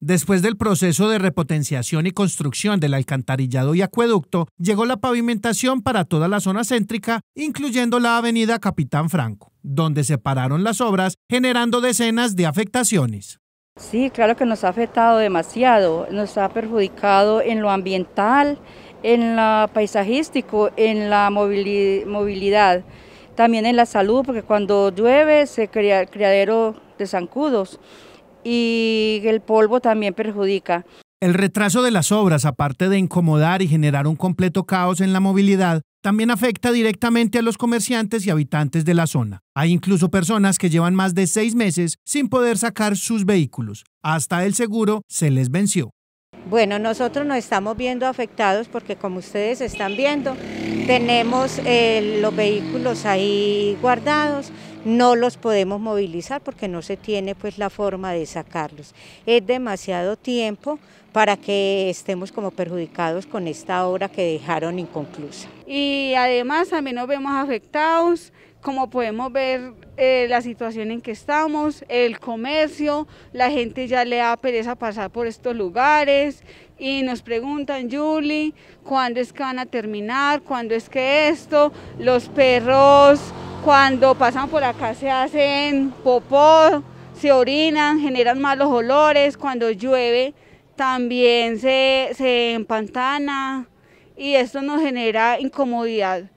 Después del proceso de repotenciación y construcción del alcantarillado y acueducto, llegó la pavimentación para toda la zona céntrica, incluyendo la avenida Capitán Franco, donde se pararon las obras, generando decenas de afectaciones. Sí, claro que nos ha afectado demasiado, nos ha perjudicado en lo ambiental, en lo paisajístico, en la movilidad, también en la salud, porque cuando llueve se crea el criadero de zancudos y el polvo también perjudica. El retraso de las obras, aparte de incomodar y generar un completo caos en la movilidad, también afecta directamente a los comerciantes y habitantes de la zona. Hay incluso personas que llevan más de seis meses sin poder sacar sus vehículos. Hasta el seguro se les venció. Bueno, nosotros nos estamos viendo afectados porque como ustedes están viendo, tenemos eh, los vehículos ahí guardados, no los podemos movilizar porque no se tiene pues la forma de sacarlos. Es demasiado tiempo para que estemos como perjudicados con esta obra que dejaron inconclusa. Y además también nos vemos afectados como podemos ver eh, la situación en que estamos, el comercio, la gente ya le da pereza pasar por estos lugares y nos preguntan, Julie, ¿cuándo es que van a terminar? ¿Cuándo es que esto? Los perros cuando pasan por acá se hacen popó, se orinan, generan malos olores, cuando llueve también se, se empantana y esto nos genera incomodidad.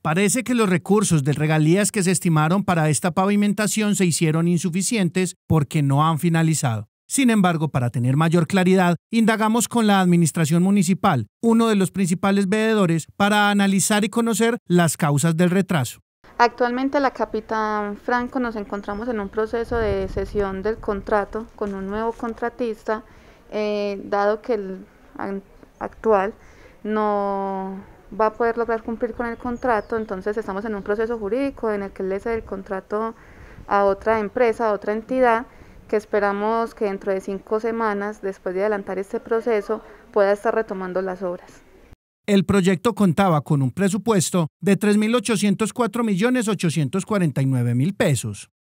Parece que los recursos de regalías que se estimaron para esta pavimentación se hicieron insuficientes porque no han finalizado. Sin embargo, para tener mayor claridad, indagamos con la Administración Municipal, uno de los principales veedores, para analizar y conocer las causas del retraso. Actualmente la Capitán Franco nos encontramos en un proceso de cesión del contrato con un nuevo contratista, eh, dado que el actual no va a poder lograr cumplir con el contrato, entonces estamos en un proceso jurídico en el que le cede el contrato a otra empresa, a otra entidad, que esperamos que dentro de cinco semanas, después de adelantar este proceso, pueda estar retomando las obras. El proyecto contaba con un presupuesto de 3.804.849.000 pesos.